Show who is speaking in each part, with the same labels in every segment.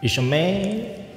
Speaker 1: You.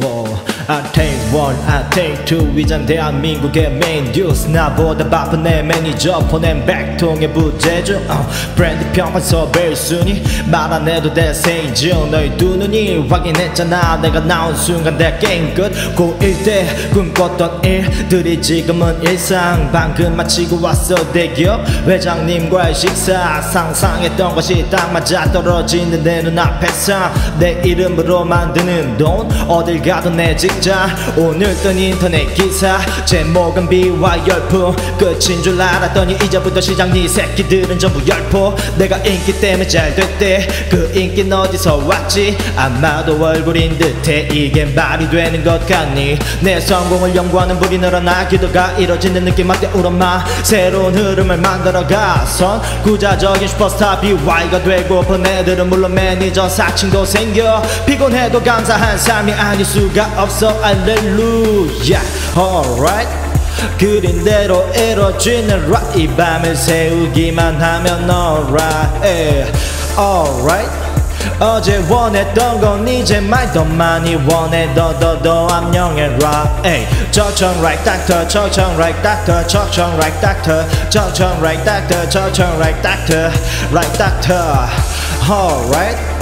Speaker 1: Whoa, I take one, I take two. 위장 대한민국의 메인 뉴스 나보다 바쁜 내 매니저 보낸 백통의 부재중. uh, 브랜드 평판서 매일 순위. 말 안 해도 돼 세이중 너희 두 눈이 확인했잖아. 내가 나온 순간 내 게임 끝. 고1 때 꿈꿨던 일들이 지금은 일상. 방금 마치고 왔어 대기업 회장님과의 식사. 상상했던 것이 딱 맞아 떨어지는 내 눈앞에서 내 이름으로 만드는 돈. 어딜 가도 내 직장 오늘 뜬 인터넷 기사. 제목은 비와이 열풍. 끝인 줄 알았더니 이제부터 시장 니 새끼들은 전부 열폭. 내가 인기 때문에 잘 됐대. 그 인기는 어디서 왔지? 아마도 얼굴인 듯해. 이게 말이 되는 것 같니? 내 성공을 연구하는 무리 늘어나 기도가 이뤄지는 느낌 어때 울엄마? 새로운 흐름을 만들어가 선구자적인 슈퍼스타 BewhY가 되고픈 애들은 물론 매니저 사칭도 생겨. 피곤해도 감사한 삶이 아닐 수 가 없어 알렐루야 alright 그린 대로 이뤄지는 right 이 밤을 세우기만 하면 alright alright 어제 원했던 건 이제 말더 많이 원해 더더더 암령해라 에이 저청 right doctor 저청 right doctor 저청 right doctor 저청 right doctor 저청 right doctor right doctor alright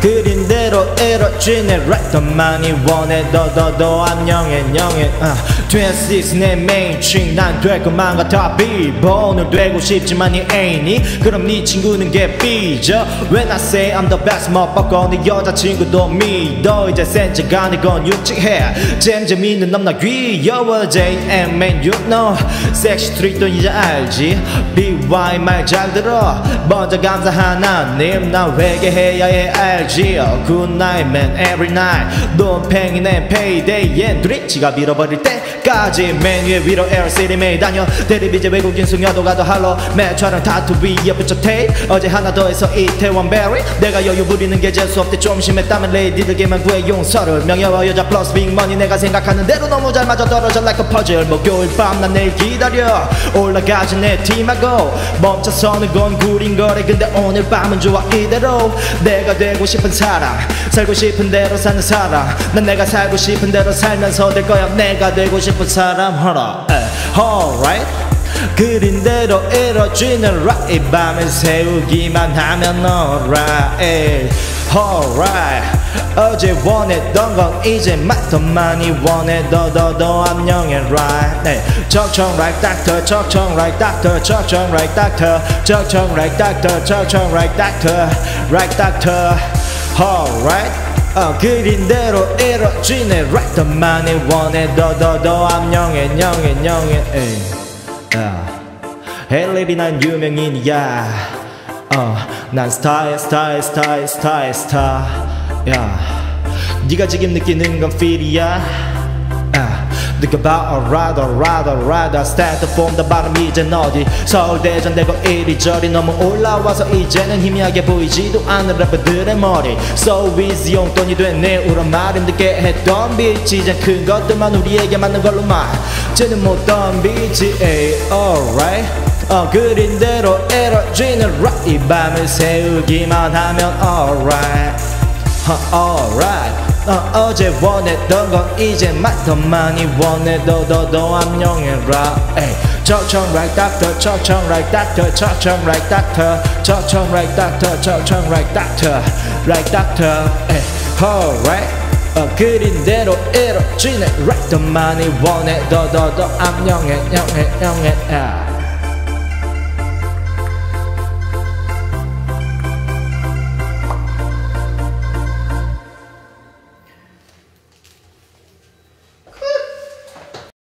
Speaker 1: 그린 대로 이뤄지네 right 더 많이 원해 더더더 암령해 영해. uh, 26 내 메인칭 난될 것만 같아 비본을 되고 싶지만 이 애인이. 그럼 네 친구는 게 삐져. When I say I'm the best motherfucker 네 여자친구도 믿어. 이제 센즈가 아니건 유치해. 잼잼이는 넘나 귀여워 JMN you know. 섹시 트릭도 이제 알지. BY 말 잘 들어. 먼저 감사한 하나님 나 회개해야 해 알지 Good night man every night. 돈팽이네 payday 앤 지갑 잃어버릴 때까지 맨 위에 위로 에어시리 매일 다녀. 대리비제 외국인 숙녀도 가도 할로 매처럼 타투 위에 붙여 테이프 어제 하나 더 해서 이태원 베리 내가 여유 부리는 게 재수없대. 좀 심했다면 레이디들께만 구해 용서를 명예와 여자 플러스 빅머니 내가 생각하는 대로 너무 잘 맞아 떨어져 like a puzzle. 목요일 밤 난 내일 기다려. 올라가지 내 팀하고. 멈춰서는 건 구린 거래. 근데 오늘 밤은 좋아 이대로. 내가 되고 싶은 사람 살고 싶은 대로 사는 사람. 난 내가 살고 싶은 대로 살면서 될 거야. 내가 되고 싶은 사람. 하라 alright. 그린 대로 이뤄지는 right 이 밤을 세우기만 하면 alright. alright 어제 원했던 건 이제 말더 많이 원해 더더더 암령해 right? 네. 적청 right doctor 적청 right doctor 적청 right doctor. 적청 right doctor 적청 right doctor. Right doctor. Alright. 어, 그린 대로 이뤄지네. Right 더 많이 원해 더더더 암령해 영해 영해. 에이. 야. 헬리리 난 유명인이야. 어, 난 스타일 스타일 스타일 스타일 스타 야 네가 지금 느끼는 건 필이야? 아, 느껴봐. Alright alright alright. I stand from the bottom 이젠 어디? 서울 대전 대고 이리저리. 너무 올라와서 이제는 희미하게 보이지도 않는 래퍼들의 머리. So easy 용돈이 됐네. 울어 말은 늦게 했던 빛 이젠 큰 것들만 우리에게 맞는 걸로 말. 쟤는 못 덤비지 에이 alright. 어 그린 대로 이뤄지는 right. 이 밤을 세우기만 하면 alright alright 어, 어제 원했던 건 이제 말더 많이 원해 암령해라 에이 적청 right doctor 적청 right doctor 적청 right doctor 적청 right doctor 적청 right doctor right doctor 에이 alright 어, 그린 대로 이뤄지네 right 더 많이 원해 더더더 암령해 영해 영해 야